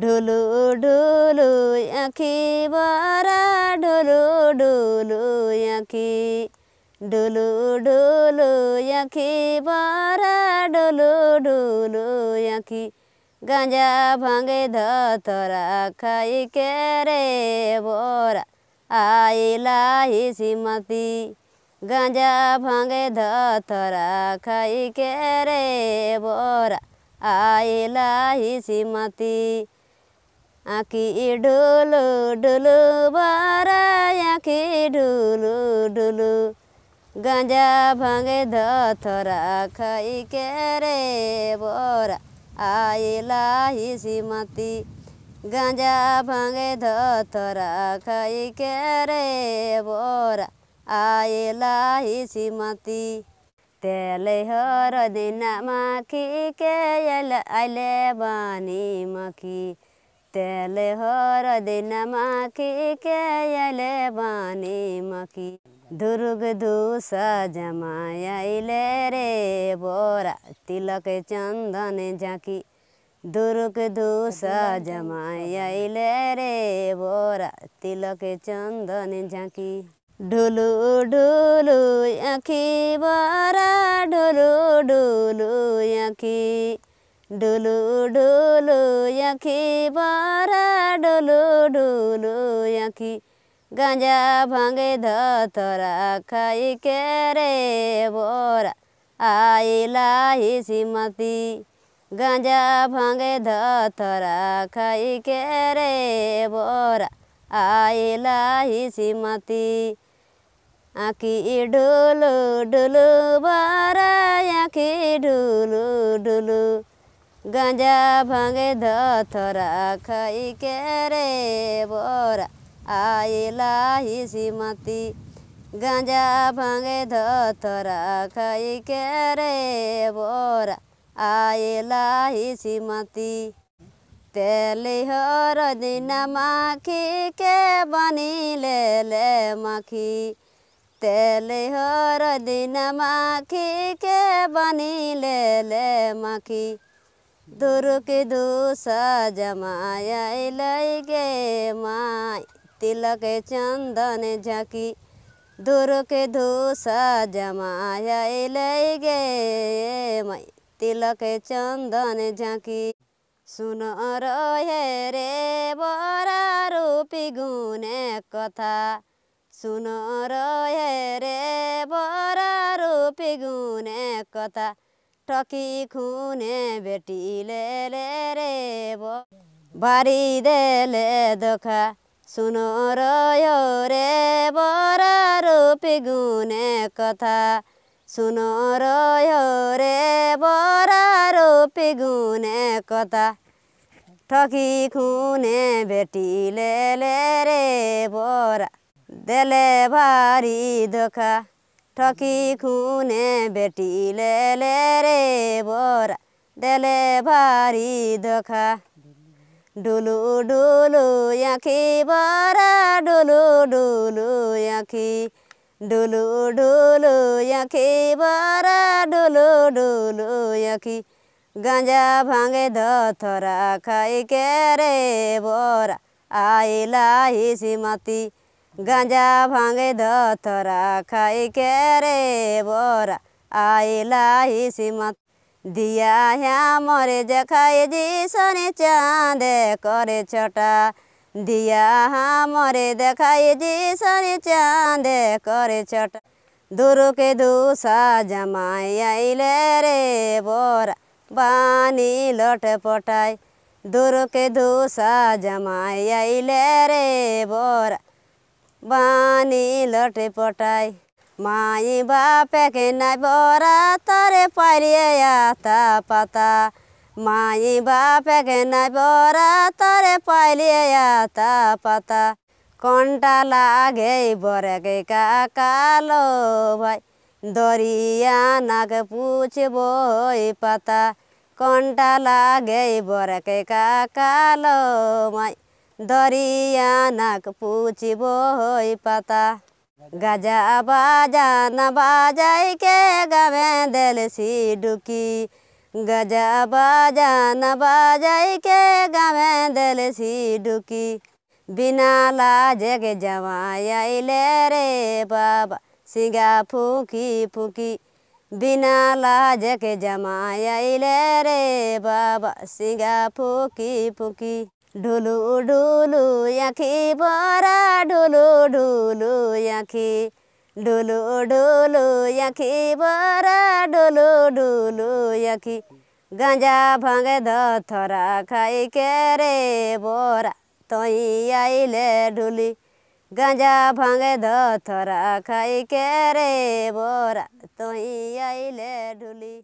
ढुलु ढुलु आँखी बरा ढुलु ढुलु आँखी। ढुलु ढुलु आँखी बरा ढुलु ढुलु आँखी। गांजा भांगे धतरा खाई के रे बोरा आइला ही श्रीमती गांजा भांगे धतरा खाई के रे बोरा आइला ही श्रीमती आँखी डुलु डुलु बारा, आँखी डुलु डुलु। गांजा भांगे धतरा खाई के रे, बोरा आइला ही श्रीमती गांजा भांगे धतरा खाई के रे, बोरा आइला ही श्रीमती तेले हर दिन माखी के आइले बानी मखी। तेले हर दिन माखी के आइले बानी मखी। दुर्ग दूसा जमाइले रे बोरा, तिलक चंदन झाकी। दुर्ग दूसा जमाइले रे बोरा, तिलक चंदन झाकी। ढुलु ढुलु आँखी बरा ढुलु ढुलु आँखी ढुलु ढुलु आँखी बरा ढुलु ढुलु आँखी गांजा भांगे धतरा खाई के रे बोरा आइला ही श्रीमती गांजा भांगे धतरा खाई के रे बोरा आइला ही श्रीमती आँखी डुलु डुलु बारा, आँखी डुलु डुलु। गांजा भांगे धतरा खाई के रे बोरा आइला ही श्रीमती गांजा भांगे धतरा खाई के रे बोरा आइला ही श्रीमती तेले हर दिन माखी के बनी ले ले माखी। तेले हर दिन माखी के बनी ले ले माखी। दुर्ुक दुस जमाया लै गे माई तिलक चन्दन झँकी दुर्खुसमाइ जमाया गे माई तिलक चंदन झँकी सुन रे रे बरागुण कथा। सुन रे रे बरागुने कथा। ଠକି ଖୁନେ ବେଟିଲେ ରେ ରେ ବାରି ଦେଲେ ଦେଖା ସୁନ ରୟ ରେ ବରା ରୂପି ଗୁନେ କଥା ସୁନ ରୟ ରେ ବରା ରୂପି ଗୁନେ କଥା ଠକି ଖୁନେ ବେଟିଲେ ରେ ବରା ଦେଲେ ଭାରି ଦେଖା ঠকি খুনে বেটি লেলে রে বরা, দেলে ভারি দখা ডুলু ডুলু আঁখি বরা ডুলু ডুলু আঁখি। ডুলু ডুলু আঁখি বরা ডুলু ডুলু আঁখি। গাঁজা ভাঙে ধরা খাই কে রে বরা, আইলা হিসি মাতি গাঁজা ভাঙে ধরা, খাই কে রে বরা? আইলা হিসিমত দিয়া মরে যে, খাই দিশনে চাঁদে করে ছটা। দিয়া মরে দেখাই দিশনে চাঁদে করে ছটা। দুরুকে দুসা জামাই আইলে রে বরা বানি লটে পটায় দুরুকে দুসা জামাই আইলে রে বরা বানি লটে পটাই। মাই বাপেকে নাই বরা, তরে পারিয়ে পাতা। মাই বাপেকে নাই বরা, তরে পাইলিয়ে আতা পাতা। কন্টা লাগে বরেকে কাকালো ভাই, দরিয়া নাকে পুছব পাতা। কন্টা লাগে বরেকে কাকালো মাই के का कालो भाई दरिया नाग पूछ बोई पता। कंटा लागे बरे के का नाग पूछ बोई पता गजा बाजा न बाजाई के गवे दिल सी डुकी। गजा बाजा न बाजाई के गवे दिल गल सी डुकी बिना लाजे के जवाई आइले रे बाबा, सिंगा फूकी फूकी। ढुलू ढुलू आँखी बरा ढुलू ढुलू आँखी ढुलू ढुलू आँखी बरा ढुलू ढुलू आँखी गांजा भाँग धथरा खाई के रे बोरा तई आइले ढुली गांजा भाँग धथरा खाई के रे बोरा तई आइले ढुली